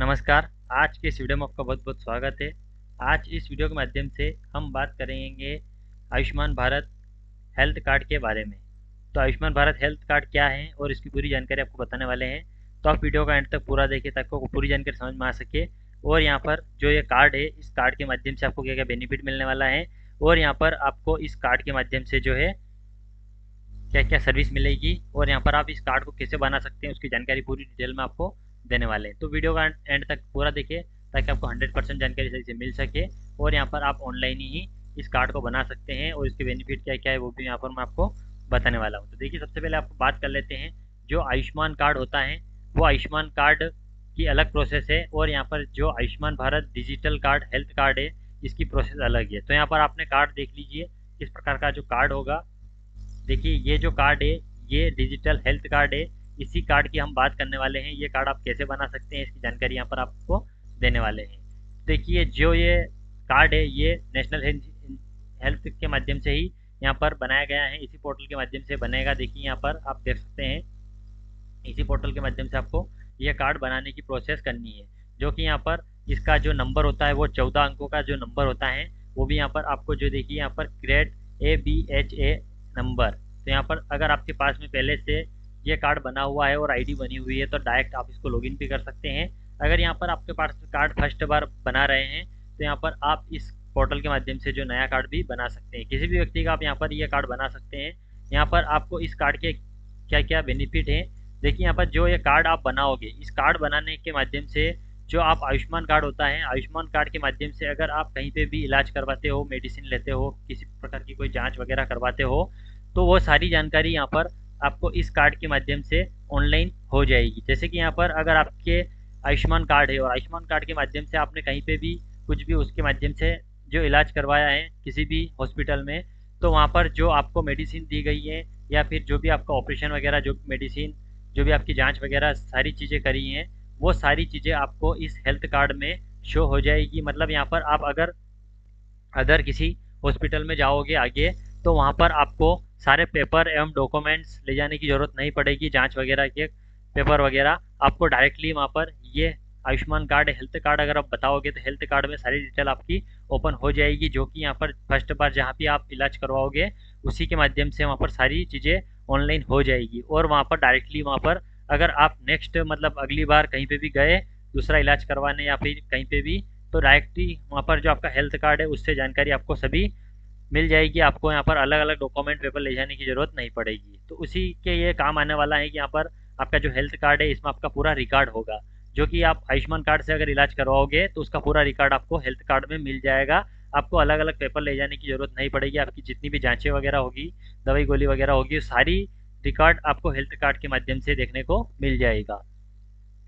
नमस्कार, आज के इस वीडियो में आपका बहुत बहुत स्वागत है। आज इस वीडियो के माध्यम से हम बात करेंगे आयुष्मान भारत हेल्थ कार्ड के बारे में। तो आयुष्मान भारत हेल्थ कार्ड क्या है और इसकी पूरी जानकारी आपको बताने वाले हैं। तो आप वीडियो का एंड तक पूरा देखिए ताकि आपको पूरी जानकारी समझ में आ सके। और यहाँ पर जो ये कार्ड है, इस कार्ड के माध्यम से आपको क्या क्या बेनिफिट मिलने वाला है और यहाँ पर आपको इस कार्ड के माध्यम से जो है क्या क्या सर्विस मिलेगी और यहाँ पर आप इस कार्ड को कैसे बना सकते हैं, उसकी जानकारी पूरी डिटेल में आपको देने वाले हैं। तो वीडियो का एंड तक पूरा देखिए, ताकि आपको 100 परसेंट जानकारी सही से मिल सके, और यहाँ पर आप ऑनलाइन ही इस कार्ड को बना सकते हैं, और इसके बेनिफिट क्या क्या है, वो भी यहाँ पर मैं आपको बताने वाला हूँ। तो देखिए, सबसे पहले आपको बात कर लेते हैं, जो आयुष्मान कार्ड होता है, वो आयुष्मान कार्ड की अलग प्रोसेस है, और यहाँ पर जो Ayushman Bharat digital card health card है, इसकी प्रोसेस अलग है तो यहाँ पर आपने कार्ड देख लीजिए, किस प्रकार का जो कार्ड होगा। देखिए, ये जो कार्ड है, ये डिजिटल हेल्थ कार्ड है इसी कार्ड की हम बात करने वाले हैं। ये कार्ड आप कैसे बना सकते हैं? इसकी जानकारी यहाँ पर आपको देने वाले हैं। देखिए, जो ये कार्ड है, ये नेशनल हेल्थ के माध्यम से ही यहाँ पर बनाया गया है। इसी पोर्टल के माध्यम से बनेगा। देखिए, यहाँ पर आप देख सकते हैं। इसी पोर्टल के माध्यम से आपको ये कार्ड बनाने की प्रोसेस करनी है। जो कि यहाँ पर इसका जो नंबर होता है, वो चौदह अंकों का जो नंबर होता है, वो भी यहाँ पर आपको जो देखिए, यहाँ पर grade A B H A number तो यहाँ पर अगर आपके पास में पहले से ये कार्ड बना हुआ है और आईडी बनी हुई है तो डायरेक्ट आप इसको लॉगिन भी कर सकते हैं। अगर यहाँ पर आपके पास कार्ड फ़र्स्ट बार बना रहे हैं तो यहाँ पर आप इस पोर्टल के माध्यम से जो नया कार्ड भी बना सकते हैं। किसी भी व्यक्ति का आप यहाँ पर ये कार्ड बना सकते हैं। यहाँ पर आपको इस कार्ड के क्या क्या बेनिफिट हैं। देखिए यहाँ पर जो ये कार्ड आप बनाओगे, इस कार्ड बनाने के माध्यम से जो आप आयुष्मान कार्ड होता है, आयुष्मान कार्ड के माध्यम से अगर आप कहीं पे भी इलाज करवाते हो मेडिसिन लेते हो, किसी प्रकार की कोई जाँच वगैरह करवाते हो तो वो सारी जानकारी यहाँ पर आपको इस कार्ड के माध्यम से ऑनलाइन हो जाएगी। जैसे कि यहाँ पर अगर आपके आयुष्मान कार्ड है और आयुष्मान कार्ड के माध्यम से आपने कहीं पे भी कुछ भी उसके माध्यम से जो इलाज करवाया है, किसी भी हॉस्पिटल में तो वहाँ पर जो आपको मेडिसिन दी गई है या फिर जो भी आपका ऑपरेशन वगैरह, जो मेडिसिन जो भी आपकी जाँच वगैरह, सारी चीज़ें करी हैं, वो सारी चीज़ें आपको इस हेल्थ कार्ड में शो हो जाएगी। मतलब यहाँ पर आप अगर अदर किसी हॉस्पिटल में जाओगे आगे तो वहाँ पर आपको सारे पेपर एवं डॉक्यूमेंट्स ले जाने की ज़रूरत नहीं पड़ेगी, जाँच वगैरह के पेपर वगैरह। आपको डायरेक्टली वहाँ पर ये आयुष्मान कार्ड हेल्थ कार्ड अगर आप बताओगे तो हेल्थ कार्ड में सारी डिटेल आपकी ओपन हो जाएगी, जो कि यहाँ पर फ़र्स्ट बार जहाँ भी आप इलाज करवाओगे, उसी के माध्यम से वहाँ पर सारी चीज़ें ऑनलाइन हो जाएगी। और वहाँ पर डायरेक्टली वहाँ पर अगर आप नेक्स्ट मतलब अगली बार कहीं पे भी गए, दूसरा इलाज करवाने या फिर कहीं पे भी तो डायरेक्टली वहाँ पर जो आपका हेल्थ कार्ड है, उससे जानकारी आपको सभी मिल जाएगी, आपको यहाँ पर अलग अलग डॉक्यूमेंट पेपर ले जाने की ज़रूरत नहीं पड़ेगी। तो उसी के ये काम आने वाला है कि यहाँ पर आपका जो हेल्थ कार्ड है, इसमें आपका पूरा रिकॉर्ड होगा। जो कि आप आयुष्मान कार्ड से अगर इलाज करवाओगे तो उसका पूरा रिकॉर्ड आपको हेल्थ कार्ड में मिल जाएगा। आपको अलग अलग पेपर ले जाने की ज़रूरत नहीं पड़ेगी। आपकी जितनी भी जाँचें वगैरह होगी, दवाई गोली वगैरह होगी सारी रिकॉर्ड आपको हेल्थ कार्ड के माध्यम से देखने को मिल जाएगा।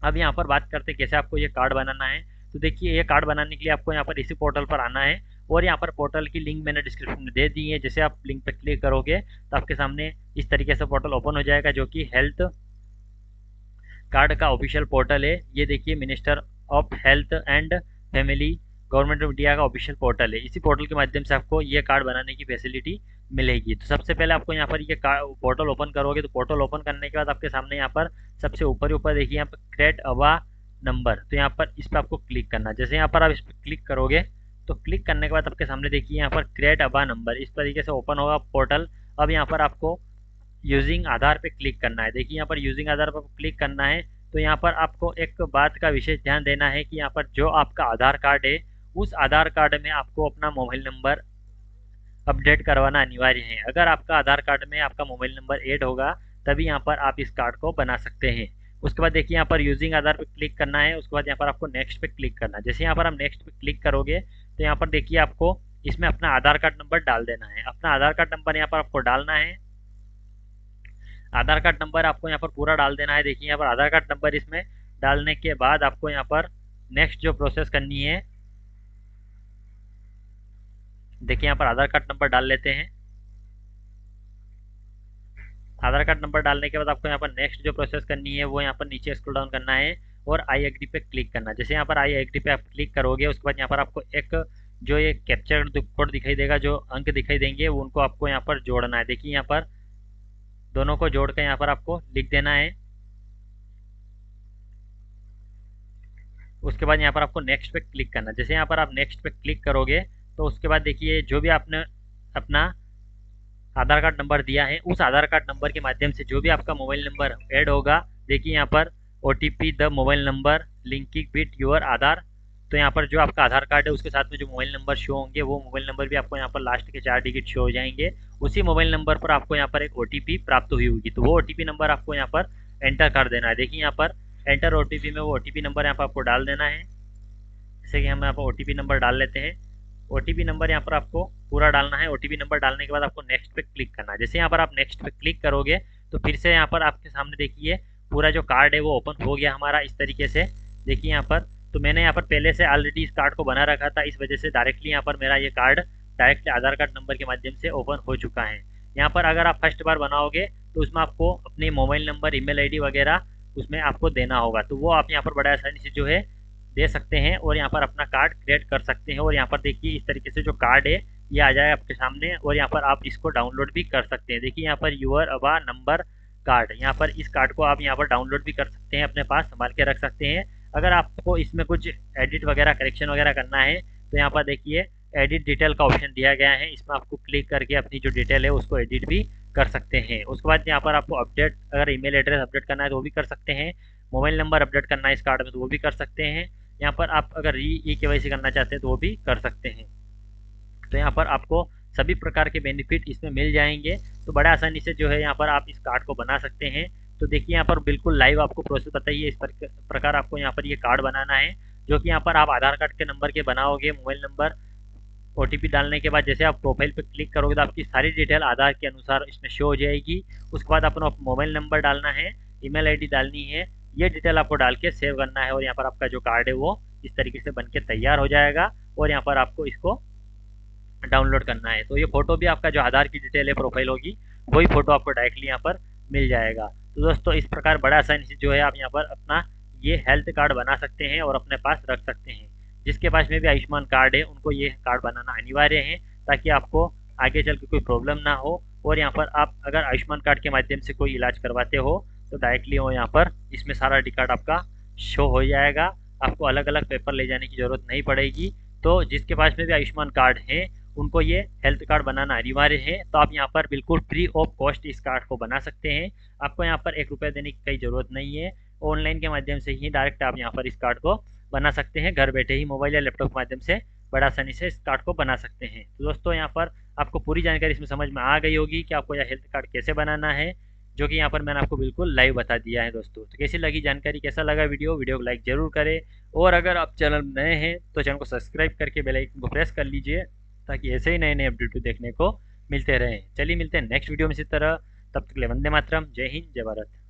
अब यहाँ पर बात करते हैं कैसे आपको ये कार्ड बनाना है। तो देखिए, ये कार्ड बनाने के लिए आपको यहाँ पर इसी पोर्टल पर आना है। और यहाँ पर पोर्टल की लिंक मैंने डिस्क्रिप्शन में दे दी है। जैसे आप लिंक पर क्लिक करोगे तो आपके सामने इस तरीके से पोर्टल ओपन हो जाएगा, जो कि हेल्थ कार्ड का ऑफिशियल पोर्टल है। ये देखिए minister of health and family government of India का ऑफिशियल पोर्टल है। इसी पोर्टल के माध्यम से आपको ये कार्ड बनाने की फैसिलिटी मिलेगी। तो सबसे पहले आपको यहाँ पर ये पोर्टल ओपन करोगे तो पोर्टल ओपन करने के बाद आपके सामने यहाँ पर सबसे ऊपर ही ऊपर देखिए, यहाँ पर क्रेट अवा नंबर तो यहाँ पर इस पर आपको क्लिक करना जैसे यहाँ पर आप इस पर क्लिक करोगे तो क्लिक करने के बाद आपके सामने देखिए यहाँ पर क्रिएट अबा नंबर इस तरीके से ओपन होगा पोर्टल अब यहाँ पर आपको यूजिंग आधार पे क्लिक करना है। देखिए यहाँ पर यूजिंग आधार पर क्लिक करना है तो यहाँ पर आपको एक बात का विशेष ध्यान देना है कि यहाँ पर जो आपका आधार कार्ड है, उस आधार कार्ड में आपको अपना मोबाइल नंबर अपडेट करवाना अनिवार्य है। अगर आपका आधार कार्ड में आपका मोबाइल नंबर एड होगा, तभी यहाँ पर आप इस कार्ड को बना सकते हैं। उसके बाद देखिए यहाँ पर यूजिंग आधार पर क्लिक करना है, उसके बाद यहाँ पर आपको नेक्स्ट पे क्लिक करना है। जैसे यहाँ पर आप नेक्स्ट पे क्लिक करोगे तो यहाँ पर देखिए आपको इसमें अपना आधार कार्ड नंबर डाल देना है। अपना आधार कार्ड नंबर यहाँ पर आपको डालना है। आधार कार्ड नंबर आपको यहाँ पर पूरा डाल देना है। देखिए यहाँ पर आधार कार्ड नंबर इसमें डालने के बाद आपको यहाँ पर नेक्स्ट जो प्रोसेस करनी है, देखिए यहाँ पर आधार कार्ड नंबर डाल लेते हैं। आधार कार्ड नंबर डालने के बाद आपको यहाँ पर नेक्स्ट जो प्रोसेस करनी है, वो यहाँ पर नीचे स्क्रॉल डाउन करना है। और आई एग्री पे क्लिक करना। जैसे यहाँ पर आई एग्री पे आप क्लिक करोगे, उसके बाद यहाँ पर आपको एक जो ये कैप्चर कोड दिखाई देगा, जो अंक दिखाई देंगे उनको आपको यहाँ पर जोड़ना है। देखिए यहाँ पर दोनों को जोड़ कर यहाँ पर आपको लिख देना है। उसके बाद यहाँ पर आपको नेक्स्ट पे क्लिक करना। जैसे यहाँ पर आप नेक्स्ट पे क्लिक करोगे तो उसके बाद देखिए, जो भी आपने अपना आधार कार्ड नंबर दिया है, उस आधार कार्ड नंबर के माध्यम से जो भी आपका मोबाइल नंबर ऐड होगा, देखिए यहाँ पर OTP the mobile number linking with your Aadhaar तो यहाँ पर जो आपका आधार कार्ड है उसके साथ में जो मोबाइल नंबर शो होंगे वो मोबाइल नंबर भी आपको यहाँ पर लास्ट के चार डिजिट शो हो जाएँगे उसी मोबाइल नंबर पर आपको यहाँ पर एक ओटीपी प्राप्त हुई होगी तो वो ओटीपी नंबर आपको यहाँ पर एंटर कर देना है देखिए यहाँ पर एंटर ओटीपी में वो ओटीपी नंबर यहाँ पर आपको डाल देना है जैसे कि हम यहाँ पर ओटीपी नंबर डाल लेते हैं ओटीपी नंबर यहाँ पर आपको पूरा डालना है ओटीपी नंबर डालने के बाद आपको नेक्स्ट पे क्लिक करना है जैसे यहाँ पर आप नेक्स्ट पे क्लिक करोगे तो फिर से यहाँ पर आपके सामने देखिए पूरा जो कार्ड है वो ओपन हो गया हमारा इस तरीके से। देखिए यहाँ पर तो मैंने यहाँ पर पहले से ऑलरेडी इस कार्ड को बना रखा था, इस वजह से डायरेक्टली यहाँ पर मेरा ये card directly Aadhaar card number के माध्यम से ओपन हो चुका है। यहाँ पर अगर आप फ़र्स्ट बार बनाओगे तो उसमें आपको अपने मोबाइल नंबर ईमेल आईडी वगैरह उसमें आपको देना होगा। तो वो आप यहाँ पर बड़ा आसानी से जो है दे सकते हैं और यहाँ पर अपना कार्ड क्रिएट कर सकते हैं और यहाँ पर देखिए इस तरीके से जो कार्ड है, ये आ जाए आपके सामने और यहाँ पर आप इसको डाउनलोड भी कर सकते हैं। देखिए यहाँ पर यूर अबा नंबर कार्ड। यहाँ पर इस कार्ड को आप यहाँ पर डाउनलोड भी कर सकते हैं अपने पास, संभाल के रख सकते हैं। अगर आपको इसमें कुछ एडिट वगैरह करेक्शन वगैरह करना है तो यहाँ पर देखिए एडिट डिटेल का ऑप्शन दिया गया है। इसमें आपको क्लिक करके अपनी जो डिटेल है, उसको एडिट भी कर सकते हैं। उसके बाद यहाँ पर आपको अपडेट अगर ईमेल एड्रेस अपडेट करना है तो वो भी कर सकते हैं। मोबाइल नंबर अपडेट करना है इस कार्ड में तो वो भी कर सकते हैं। यहाँ पर आप अगर ई के करना चाहते हैं तो वो भी कर सकते हैं। तो यहाँ पर आपको सभी प्रकार के बेनिफिट इसमें मिल जाएँगे। तो बड़े आसानी से जो है यहाँ पर आप इस कार्ड को बना सकते हैं। तो देखिए यहाँ पर बिल्कुल लाइव आपको प्रोसेस बताइए, इस प्रकार आपको यहाँ पर ये कार्ड बनाना है, जो कि यहाँ पर आप आधार कार्ड के नंबर के बनाओगे मोबाइल नंबर ओटीपी डालने के बाद जैसे आप प्रोफ़ाइल पर क्लिक करोगे तो आपकी सारी डिटेल आधार के अनुसार इसमें शो हो जाएगी। उसके बाद अपना मोबाइल नंबर डालना है ईमेल आईडी डालनी है, ये डिटेल आपको डाल के सेव करना है और यहाँ पर आपका जो कार्ड है वो इस तरीके से बन के तैयार हो जाएगा और यहाँ पर आपको इसको डाउनलोड करना है। तो ये फ़ोटो भी आपका जो आधार की डिटेल है, प्रोफ़ाइल होगी, वही फ़ोटो आपको डायरेक्टली यहाँ पर मिल जाएगा। तो दोस्तों, इस प्रकार बड़ा आसानी जो है, आप यहाँ पर अपना ये हेल्थ कार्ड बना सकते हैं और अपने पास रख सकते हैं। जिसके पास में भी आयुष्मान कार्ड है, उनको ये कार्ड बनाना अनिवार्य है, ताकि आपको आगे चल के कोई प्रॉब्लम ना हो और यहाँ पर आप अगर आयुष्मान कार्ड के माध्यम से कोई इलाज करवाते हो तो डायरेक्टली हो यहाँ पर इसमें सारा डी कार्ड आपका शो हो जाएगा। आपको अलग अलग पेपर ले जाने की ज़रूरत नहीं पड़ेगी। तो जिसके पास में भी आयुष्मान कार्ड है उनको ये हेल्थ कार्ड बनाना अनिवार्य है तो आप यहाँ पर बिल्कुल फ्री ऑफ़ कॉस्ट इस कार्ड को बना सकते हैं। आपको यहाँ पर एक रुपये देने की कई ज़रूरत नहीं है। ऑनलाइन के माध्यम से ही डायरेक्ट आप यहाँ पर इस कार्ड को बना सकते हैं। घर बैठे ही मोबाइल या लैपटॉप के माध्यम से बड़ा आसानी से इस कार्ड को बना सकते हैं। तो दोस्तों, यहाँ पर आपको पूरी जानकारी इसमें समझ में आ गई होगी कि आपको यह हेल्थ कार्ड कैसे बनाना है, जो कि यहाँ पर मैंने आपको बिल्कुल लाइव बता दिया है दोस्तों। तो कैसी लगी जानकारी, कैसा लगा वीडियो वीडियो को लाइक ज़रूर करें। और अगर आप चैनल नए हैं तो चैनल को सब्सक्राइब करके बेल आइकन को प्रेस कर लीजिए। ताकि ऐसे ही नए नए अपडेट देखने को मिलते रहें। चलिए मिलते हैं नेक्स्ट वीडियो में इसी तरह। तब तक ले वंदे मातरम। जय हिंद, जय भारत।